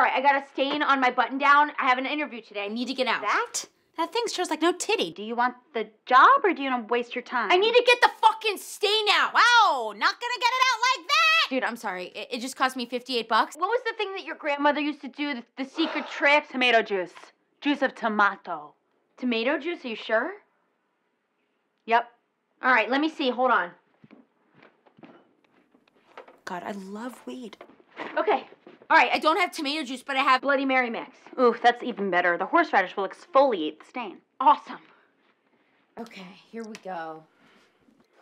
I got a stain on my button down. I have an interview today. I need to get out. That? That thing shows like no titty. Do you want the job or do you want to waste your time? I need to get the fucking stain out. Wow, not gonna get it out like that! Dude, I'm sorry. It, it just cost me 58 bucks. What was the thing that your grandmother used to do? The, the secret trick? Tomato juice. Juice of tomato. Tomato juice, are you sure? Yep. All right, let me see. Hold on. God, I love weed. Okay. All right, I don't have tomato juice, but I have Bloody Mary mix. Ooh, that's even better. The horseradish will exfoliate the stain. Awesome. Okay, here we go.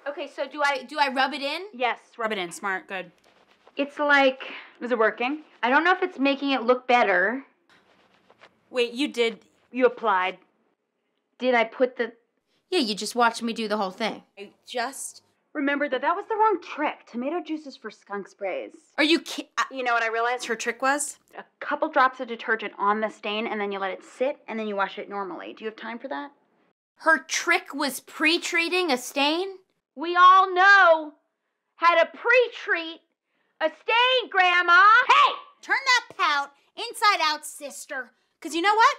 Okay, so do I do I rub it in? Yes. Rub it in. Smart. Good. It's like Is it working? I don't know if it's making it look better. Wait, you did. You applied. Did I put the Yeah, you just watched me do the whole thing. I just. Remember that that was the wrong trick. Tomato juice is for skunk sprays. Are you ki- uh, You know what I realized? Her trick was? A couple drops of detergent on the stain and then you let it sit and then you wash it normally. Do you have time for that? Her trick was pre-treating a stain? We all know how to pre-treat a stain, Grandma. Hey! Turn that pout inside out, sister. Because you know what?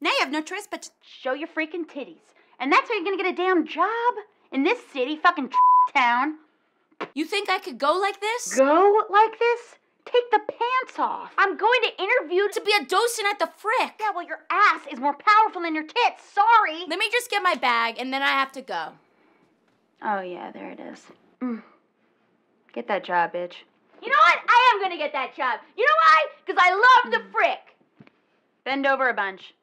Now you have no choice but to. Show your freaking titties. And that's how you're gonna get a damn job in this city, fucking town. You think I could go like this? Go like this? Take the pants off. I'm going to interview to be a docent at the Frick. Yeah, well, your ass is more powerful than your tits. Sorry. Let me just get my bag and then I have to go. Oh, yeah, there it is. Mm. Get that job, bitch. You know what? I am gonna get that job. You know why? Because I love the Frick. Bend over a bunch.